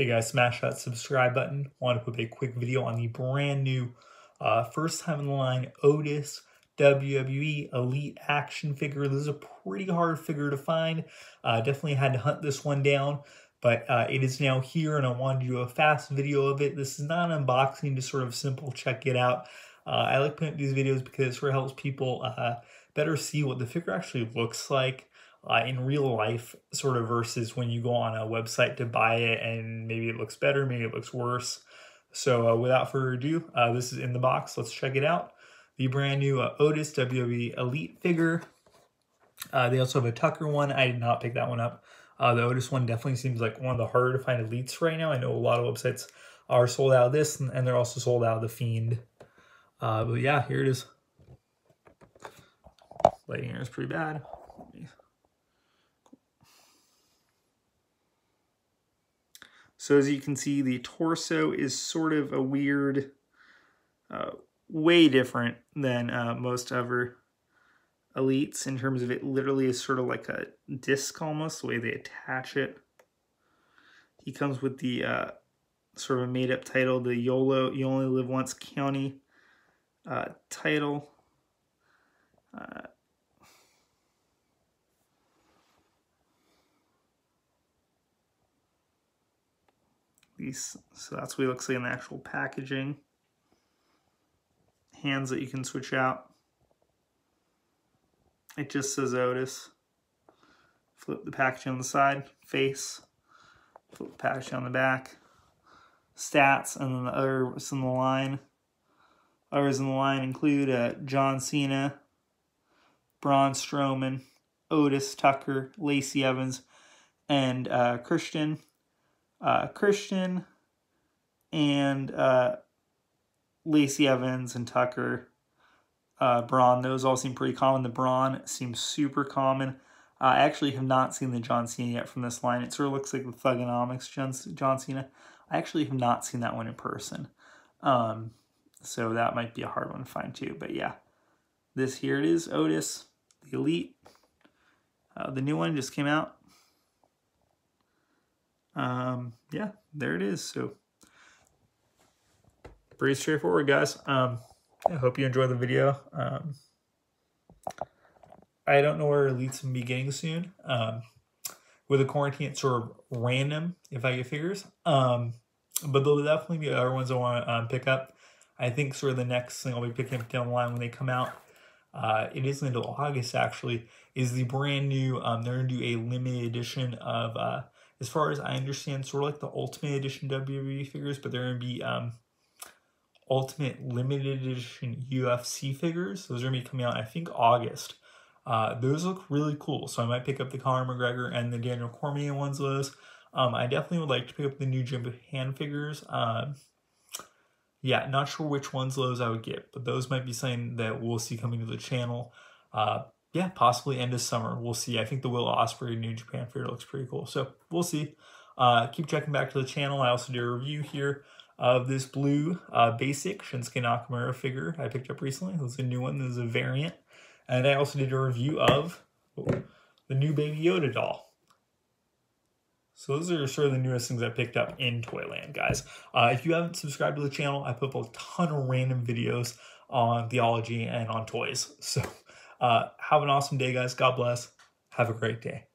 Hey guys, smash that subscribe button. Want to put a quick video on the brand new, uh, first time in the line Otis WWE Elite action figure. This is a pretty hard figure to find. Uh, definitely had to hunt this one down, but uh, it is now here and I wanted to do a fast video of it. This is not an unboxing, just sort of simple check it out. Uh, I like putting up these videos because it sort of helps people uh, better see what the figure actually looks like uh, in real life, sort of versus when you go on a website to buy it and maybe it looks better, maybe it looks worse. So uh, without further ado, uh, this is in the box. Let's check it out. The brand new uh, Otis WWE Elite figure. Uh, they also have a Tucker one. I did not pick that one up. Uh, the Otis one definitely seems like one of the harder to find elites right now. I know a lot of websites are sold out of this, and, they're also sold out of the Fiend. but yeah, here it is. Lighting here is pretty bad. So as you can see, the torso is sort of a weird, uh, way different than uh, most other elites in terms of it literally is sort of like a disc almost, the way they attach it. He comes with the uh, sort of a made-up title, the YOLO, You Only Live Once County uh, title. Uh, These, so that's what it looks like in the actual packaging. Hands that you can switch out. It just says Otis. Flip the packaging on the side, face. Flip the packaging on the back. Stats, and then the others in the line. Others in the line include uh, John Cena, Braun Strowman, Otis Tucker, Lacey Evans, and uh, Christian uh, Christian and uh, Lacey Evans and Tucker. Uh, Braun, those all seem pretty common. The Braun seems super common. I actually have not seen the John Cena yet from this line. It sort of looks like the Thuganomics John, John Cena. I actually have not seen that one in person. Um, so that might be a hard one to find too. But yeah, this here it is, Otis, the Elite. Uh, the new one just came out um, yeah, there it is. So pretty straightforward, guys. Um, I hope you enjoy the video. Um, I don't know where Elite's to be getting soon. Um, with a quarantine, it's sort of random if I get figures. Um, but there'll definitely be other ones I want to um, pick up. I think sort of the next thing I'll be picking up down the line when they come out, uh, it isn't until August actually, is the brand new, um, they're going to do a limited edition of uh, as far as I understand, sort of like the Ultimate Edition WWE figures, but they're going to be um, Ultimate Limited Edition UFC figures. Those are going to be coming out, I think, August. Uh, those look really cool, so I might pick up the Conor McGregor and the Daniel Cormier ones of those. Um, I definitely would like to pick up the new Jim hand figures. Um, yeah, not sure which ones those I would get, but those might be something that we'll see coming to the channel. Uh, yeah, possibly end of summer. We'll see. I think the Will Ospreay New Japan Fair looks pretty cool. So we'll see. Uh, keep checking back to the channel. I also did a review here of this blue uh, basic Shinsuke Nakamura figure I picked up recently. This is a new one. This is a variant. And I also did a review of oh, the new Baby Yoda doll. So those are sort of the newest things I picked up in Toyland, guys. Uh, if you haven't subscribed to the channel, I put up a ton of random videos on theology and on toys. So uh, have an awesome day, guys. God bless. Have a great day.